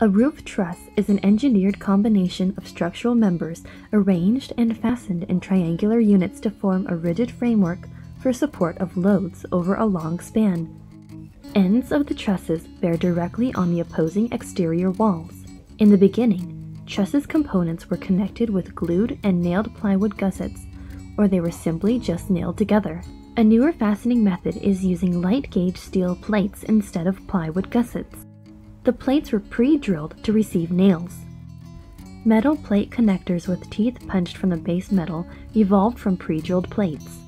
A roof truss is an engineered combination of structural members arranged and fastened in triangular units to form a rigid framework for support of loads over a long span. Ends of the trusses bear directly on the opposing exterior walls. In the beginning, trusses components were connected with glued and nailed plywood gussets, or they were simply just nailed together. A newer fastening method is using light gauge steel plates instead of plywood gussets. The plates were pre-drilled to receive nails. Metal plate connectors with teeth punched from the base metal evolved from pre-drilled plates.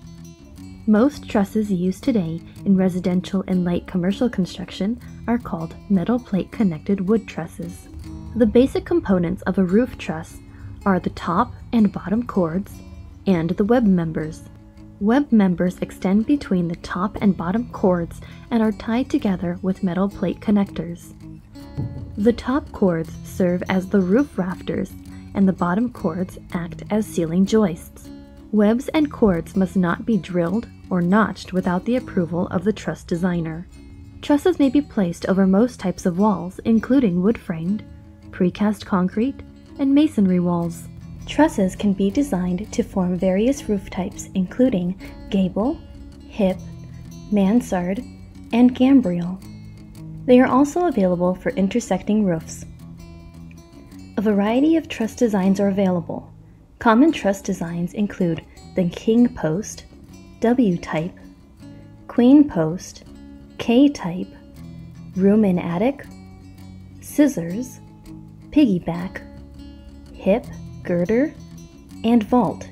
Most trusses used today in residential and light commercial construction are called metal plate connected wood trusses. The basic components of a roof truss are the top and bottom chords and the web members. Web members extend between the top and bottom chords and are tied together with metal plate connectors. The top chords serve as the roof rafters, and the bottom chords act as ceiling joists. Webs and chords must not be drilled or notched without the approval of the truss designer. Trusses may be placed over most types of walls, including wood framed, precast concrete, and masonry walls. Trusses can be designed to form various roof types, including gable, hip, mansard, and gambrel. They are also available for intersecting roofs. A variety of truss designs are available. Common truss designs include the king post, W-type, queen post, K-type, room in attic, scissors, piggyback, hip, girder, and vault.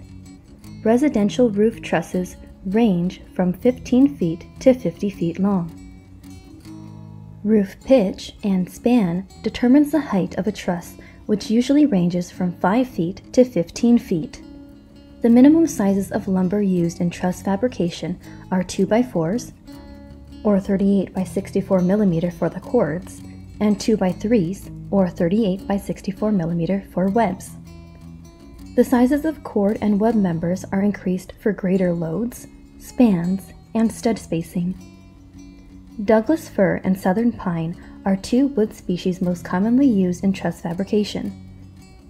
Residential roof trusses range from 15 feet to 50 feet long. Roof pitch and span determines the height of a truss, which usually ranges from 5 feet to 15 feet. The minimum sizes of lumber used in truss fabrication are 2x4s, or 38 by 64 mm for the chords, and 2x3s, or 38 by 64 mm for webs. The sizes of chord and web members are increased for greater loads, spans, and stud spacing. Douglas fir and southern pine are two wood species most commonly used in truss fabrication.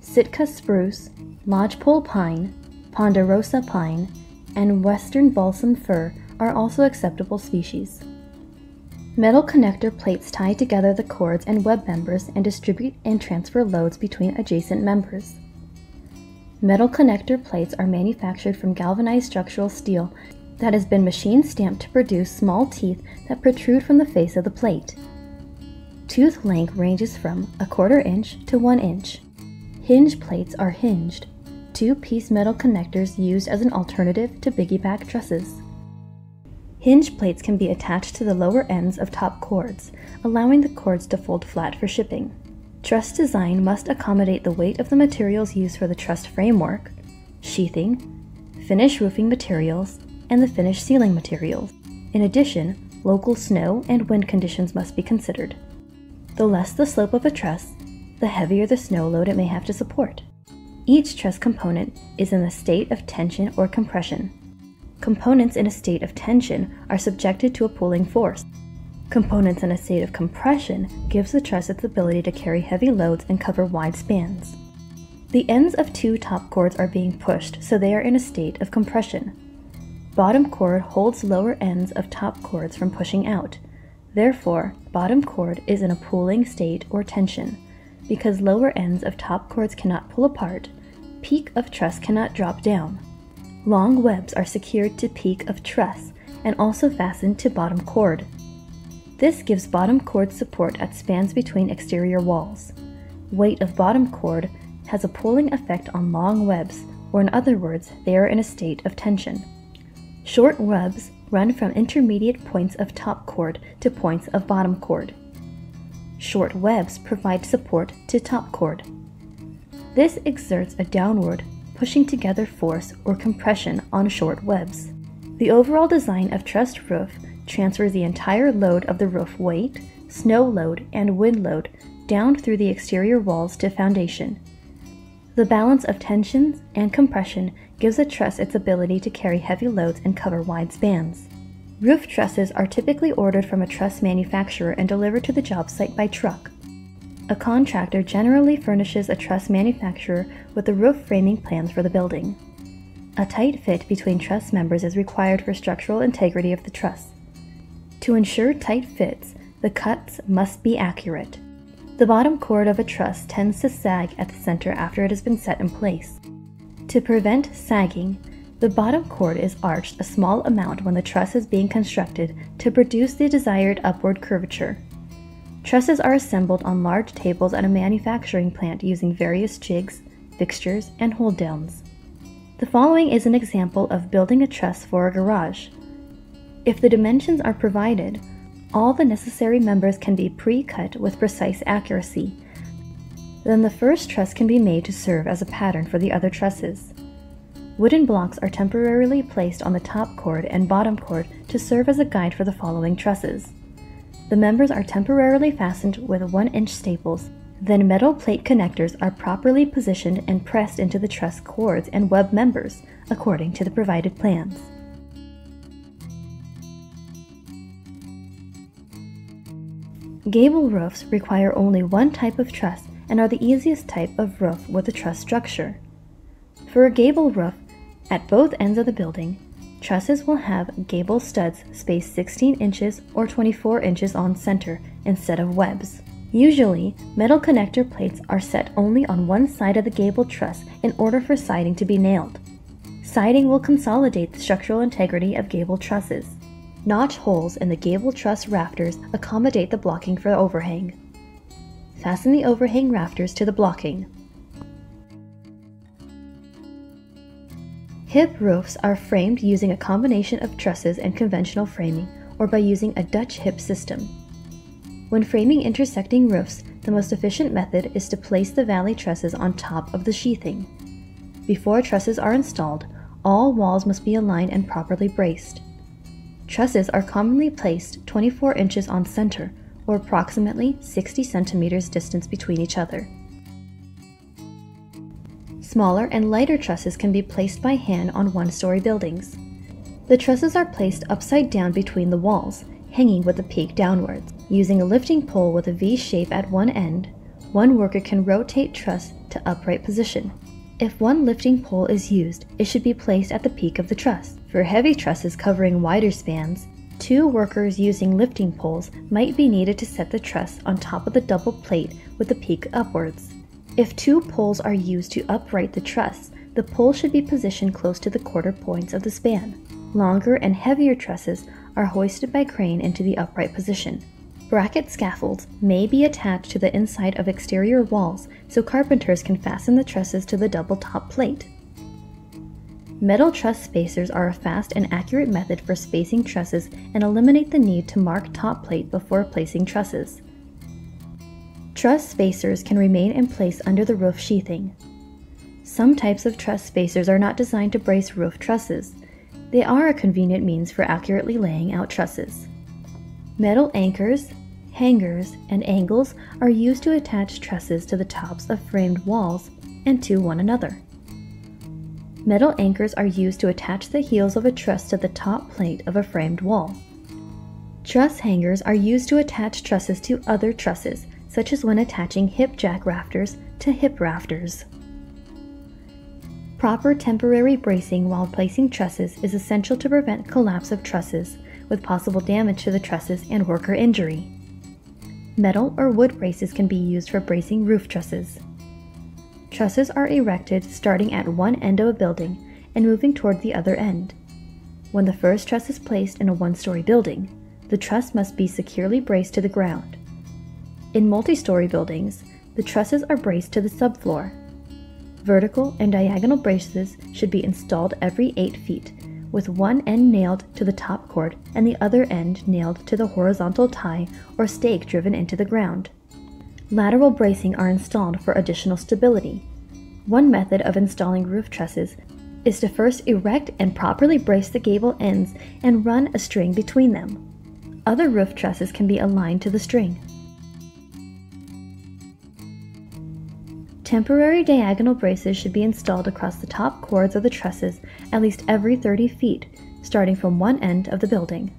Sitka spruce, lodgepole pine, ponderosa pine, and western balsam fir are also acceptable species. Metal connector plates tie together the chords and web members and distribute and transfer loads between adjacent members. Metal connector plates are manufactured from galvanized structural steel that has been machine stamped to produce small teeth that protrude from the face of the plate. Tooth length ranges from a quarter inch to one inch. Hinge plates are hinged, two-piece metal connectors used as an alternative to piggyback trusses. Hinge plates can be attached to the lower ends of top chords, allowing the chords to fold flat for shipping. Truss design must accommodate the weight of the materials used for the truss framework, sheathing, finished roofing materials, and the finished ceiling materials. In addition, local snow and wind conditions must be considered. The less the slope of a truss, the heavier the snow load it may have to support. Each truss component is in a state of tension or compression. Components in a state of tension are subjected to a pulling force, Components in a state of compression gives the truss its ability to carry heavy loads and cover wide spans. The ends of two top chords are being pushed, so they are in a state of compression. Bottom chord holds lower ends of top chords from pushing out. Therefore, bottom chord is in a pulling state or tension. Because lower ends of top chords cannot pull apart, peak of truss cannot drop down. Long webs are secured to peak of truss and also fastened to bottom chord. This gives bottom chord support at spans between exterior walls. Weight of bottom chord has a pulling effect on long webs, or in other words, they are in a state of tension. Short webs run from intermediate points of top chord to points of bottom chord. Short webs provide support to top chord. This exerts a downward, pushing together force or compression on short webs. The overall design of trussed roof transfers the entire load of the roof weight, snow load, and wind load down through the exterior walls to foundation. The balance of tensions and compression gives a truss its ability to carry heavy loads and cover wide spans. Roof trusses are typically ordered from a truss manufacturer and delivered to the job site by truck. A contractor generally furnishes a truss manufacturer with the roof framing plans for the building. A tight fit between truss members is required for structural integrity of the truss. To ensure tight fits, the cuts must be accurate. The bottom chord of a truss tends to sag at the center after it has been set in place. To prevent sagging, the bottom chord is arched a small amount when the truss is being constructed to produce the desired upward curvature. Trusses are assembled on large tables at a manufacturing plant using various jigs, fixtures, and hold downs. The following is an example of building a truss for a garage. If the dimensions are provided, all the necessary members can be pre-cut with precise accuracy. Then the first truss can be made to serve as a pattern for the other trusses. Wooden blocks are temporarily placed on the top chord and bottom chord to serve as a guide for the following trusses. The members are temporarily fastened with 1-inch staples. Then metal plate connectors are properly positioned and pressed into the truss chords and web members according to the provided plans. Gable roofs require only one type of truss and are the easiest type of roof with a truss structure. For a gable roof, at both ends of the building, Trusses will have gable studs spaced 16 inches or 24 inches on center instead of webs. Usually, metal connector plates are set only on one side of the gable truss in order for siding to be nailed. Siding will consolidate the structural integrity of gable trusses. Notch holes in the gable truss rafters accommodate the blocking for the overhang. Fasten the overhang rafters to the blocking. Hip roofs are framed using a combination of trusses and conventional framing or by using a Dutch hip system. When framing intersecting roofs, the most efficient method is to place the valley trusses on top of the sheathing. Before trusses are installed, all walls must be aligned and properly braced. Trusses are commonly placed 24 inches on center or approximately 60 centimeters distance between each other. Smaller and lighter trusses can be placed by hand on one-story buildings. The trusses are placed upside down between the walls, hanging with the peak downwards. Using a lifting pole with a V shape at one end, one worker can rotate truss to upright position. If one lifting pole is used, it should be placed at the peak of the truss. For heavy trusses covering wider spans, two workers using lifting poles might be needed to set the truss on top of the double plate with the peak upwards. If two poles are used to upright the truss, the pole should be positioned close to the quarter points of the span. Longer and heavier trusses are hoisted by crane into the upright position. Bracket scaffolds may be attached to the inside of exterior walls so carpenters can fasten the trusses to the double top plate. Metal truss spacers are a fast and accurate method for spacing trusses and eliminate the need to mark top plate before placing trusses. Truss spacers can remain in place under the roof sheathing. Some types of truss spacers are not designed to brace roof trusses. They are a convenient means for accurately laying out trusses. Metal anchors, hangers, and angles are used to attach trusses to the tops of framed walls and to one another. Metal anchors are used to attach the heels of a truss to the top plate of a framed wall. Truss hangers are used to attach trusses to other trusses such as when attaching hip jack rafters to hip rafters. Proper temporary bracing while placing trusses is essential to prevent collapse of trusses, with possible damage to the trusses and worker injury. Metal or wood braces can be used for bracing roof trusses. Trusses are erected starting at one end of a building and moving toward the other end. When the first truss is placed in a one-story building, the truss must be securely braced to the ground. In multi-story buildings, the trusses are braced to the subfloor. Vertical and diagonal braces should be installed every 8 feet, with one end nailed to the top chord and the other end nailed to the horizontal tie or stake driven into the ground. Lateral bracing are installed for additional stability. One method of installing roof trusses is to first erect and properly brace the gable ends and run a string between them. Other roof trusses can be aligned to the string. Temporary diagonal braces should be installed across the top chords of the trusses at least every 30 feet, starting from one end of the building.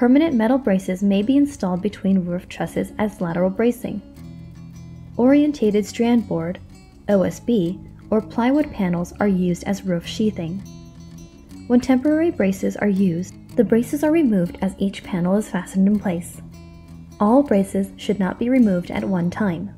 Permanent metal braces may be installed between roof trusses as lateral bracing. Orientated strand board, OSB, or plywood panels are used as roof sheathing. When temporary braces are used, the braces are removed as each panel is fastened in place. All braces should not be removed at one time.